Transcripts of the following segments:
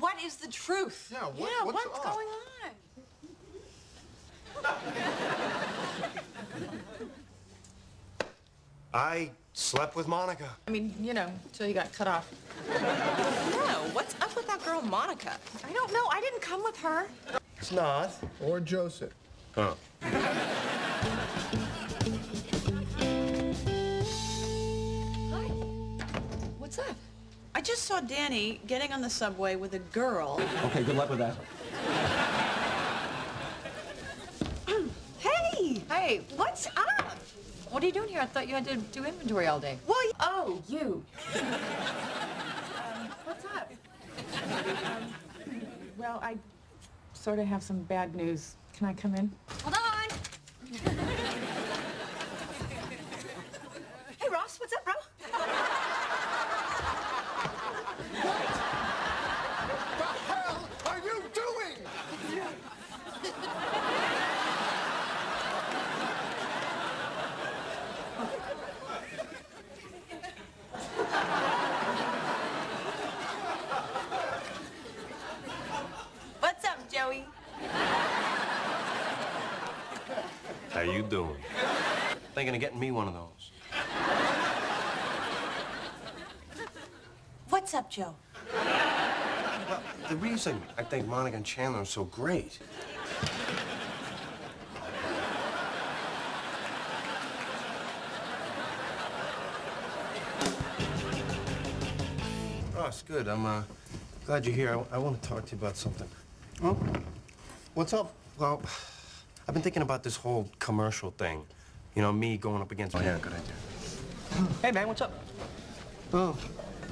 What is the truth? Yeah, what, yeah, what's, what's up? going on? I slept with Monica. I mean, you know, until you got cut off. No, what's up with that girl, Monica? I don't know. I didn't come with her. It's not. Or Joseph. Huh. I just saw Danny getting on the subway with a girl. Okay, good luck with that. Hey! Hey, what's up? What are you doing here? I thought you had to do inventory all day. Well, Oh, you. um, what's up? Um, well, I sort of have some bad news. Can I come in? Hold on. hey, Ross, what's up, bro? The hell are you doing? what's up, Joey? How you doing? Thinking of getting me one of those. What's up, Joe? Well, the reason I think Monica and Chandler are so great. Ross, good. I'm uh, glad you're here. I, I want to talk to you about something. Oh, what's up? Well, I've been thinking about this whole commercial thing. You know, me going up against. Oh, yeah, good idea. Hey, man, what's up? Oh,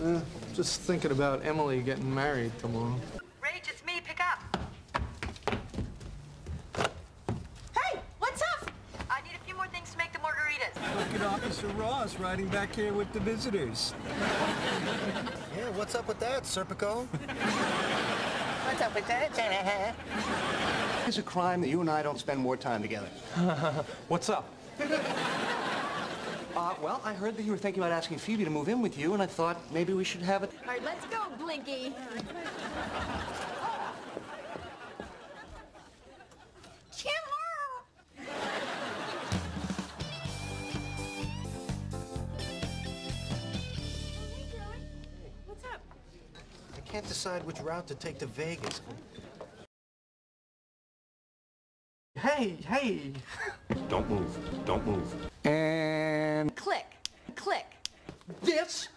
uh, just thinking about Emily getting married tomorrow. Rach, it's me. Pick up. Hey, what's up? I need a few more things to make the margaritas. Look at Officer Ross riding back here with the visitors. Yeah, what's up with that, Serpico? What's up with that? It's a crime that you and I don't spend more time together. What's up? Uh, well, I heard that you were thinking about asking Phoebe to move in with you, and I thought maybe we should have it. All right, let's go, Blinky. Chandler! What's up? I can't decide which route to take to Vegas. Hey, hey. Don't move. Don't move. And Click. Click. this